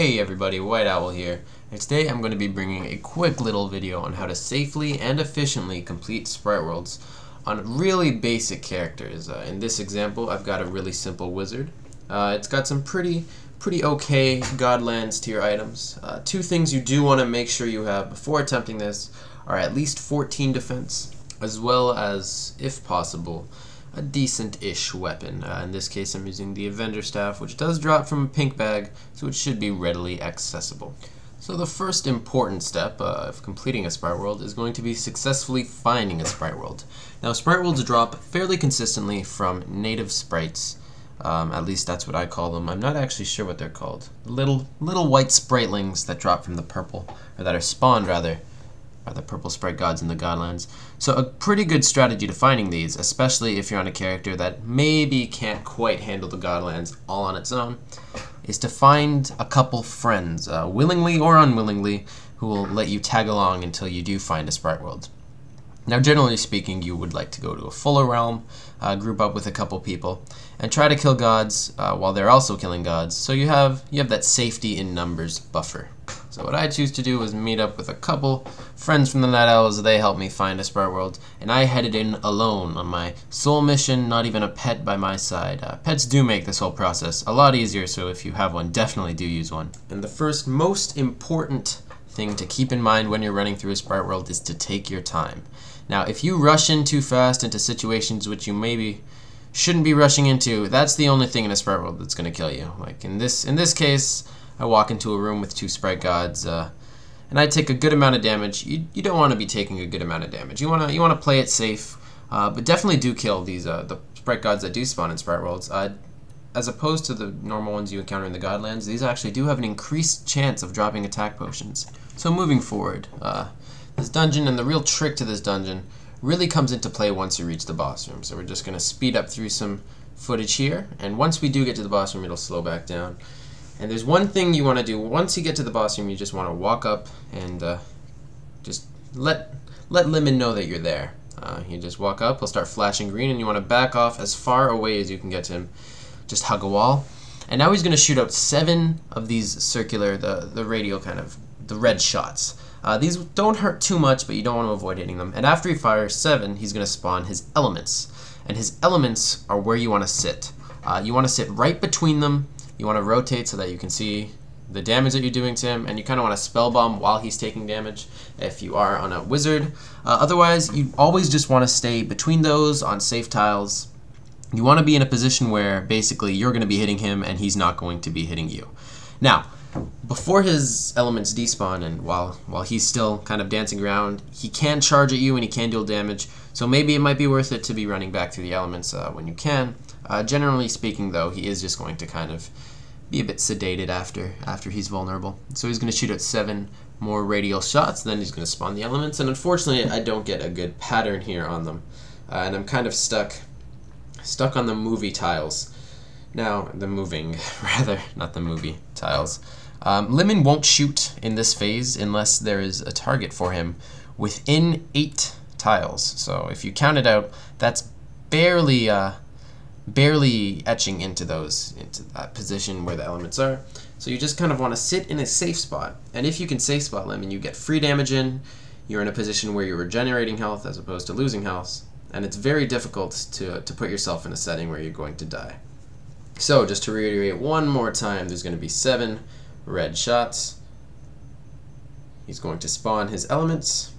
Hey everybody, White Owl here, and today I'm going to be bringing a quick little video on how to safely and efficiently complete sprite worlds on really basic characters. Uh, in this example, I've got a really simple wizard. Uh, it's got some pretty pretty okay Godlands tier items. Uh, two things you do want to make sure you have before attempting this are at least 14 defense, as well as, if possible, a decent-ish weapon. Uh, in this case, I'm using the Avenger Staff, which does drop from a pink bag, so it should be readily accessible. So the first important step uh, of completing a Sprite World is going to be successfully finding a Sprite World. Now, Sprite Worlds drop fairly consistently from native sprites. Um, at least that's what I call them. I'm not actually sure what they're called. Little little white spritelings that drop from the purple, or that are spawned rather, are the purple sprite gods in the Godlands. So a pretty good strategy to finding these, especially if you're on a character that maybe can't quite handle the Godlands all on its own, is to find a couple friends, uh, willingly or unwillingly, who will let you tag along until you do find a sprite world. Now, generally speaking, you would like to go to a fuller realm, uh, group up with a couple people, and try to kill gods uh, while they're also killing gods. So you have you have that safety in numbers buffer. So what I choose to do was meet up with a couple friends from the Night Owls. They helped me find a Sprite World, and I headed in alone on my sole mission. Not even a pet by my side. Uh, pets do make this whole process a lot easier. So if you have one, definitely do use one. And the first most important thing to keep in mind when you're running through a Sprite World is to take your time. Now, if you rush in too fast into situations which you maybe shouldn't be rushing into, that's the only thing in a Sprite World that's going to kill you. Like in this in this case, I walk into a room with two Sprite Gods, uh, and I take a good amount of damage. You, you don't want to be taking a good amount of damage. You want to you want to play it safe, uh, but definitely do kill these uh, the Sprite Gods that do spawn in Sprite Worlds. Uh, as opposed to the normal ones you encounter in the Godlands, these actually do have an increased chance of dropping attack potions. So moving forward, uh, this dungeon and the real trick to this dungeon really comes into play once you reach the boss room. So we're just going to speed up through some footage here, and once we do get to the boss room, it'll slow back down. And there's one thing you want to do. Once you get to the boss room, you just want to walk up and uh, just let let Limon know that you're there. Uh, you just walk up, he'll start flashing green, and you want to back off as far away as you can get to him just hug a wall. And now he's going to shoot out seven of these circular, the, the radial kind of, the red shots. Uh, these don't hurt too much, but you don't want to avoid hitting them. And after he fires seven, he's going to spawn his elements. And his elements are where you want to sit. Uh, you want to sit right between them. You want to rotate so that you can see the damage that you're doing to him, and you kind of want to spell bomb while he's taking damage if you are on a wizard. Uh, otherwise, you always just want to stay between those on safe tiles you want to be in a position where basically you're going to be hitting him and he's not going to be hitting you. Now, before his elements despawn and while while he's still kind of dancing around, he can charge at you and he can deal damage. So maybe it might be worth it to be running back through the elements uh, when you can. Uh, generally speaking, though, he is just going to kind of be a bit sedated after after he's vulnerable. So he's going to shoot at seven more radial shots, then he's going to spawn the elements. And unfortunately, I don't get a good pattern here on them, uh, and I'm kind of stuck stuck on the movie tiles. Now, the moving, rather, not the movie tiles. Um, Limon won't shoot in this phase unless there is a target for him within eight tiles. So if you count it out, that's barely, uh, barely etching into those, into that position where the elements are. So you just kind of want to sit in a safe spot. And if you can safe spot Limon, you get free damage in, you're in a position where you're regenerating health as opposed to losing health, and it's very difficult to, to put yourself in a setting where you're going to die. So, just to reiterate one more time, there's going to be seven red shots. He's going to spawn his elements.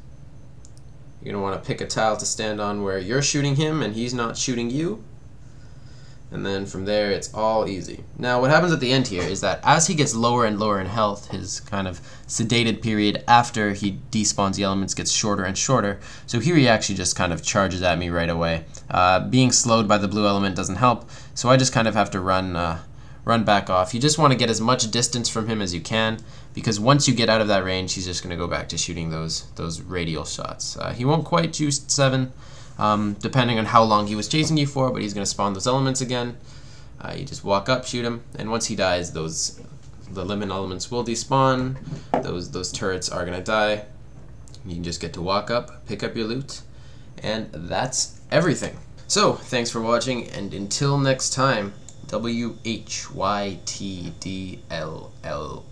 You're going to want to pick a tile to stand on where you're shooting him and he's not shooting you and then from there it's all easy. Now what happens at the end here is that as he gets lower and lower in health, his kind of sedated period after he despawns the elements gets shorter and shorter. So here he actually just kind of charges at me right away. Uh, being slowed by the blue element doesn't help, so I just kind of have to run uh, run back off. You just want to get as much distance from him as you can because once you get out of that range, he's just going to go back to shooting those those radial shots. Uh, he won't quite juice 7, um, depending on how long he was chasing you for, but he's going to spawn those elements again. Uh, you just walk up, shoot him, and once he dies, those the Limon elements will despawn. Those those turrets are going to die. You can just get to walk up, pick up your loot, and that's everything. So, thanks for watching, and until next time, W H Y T D L L.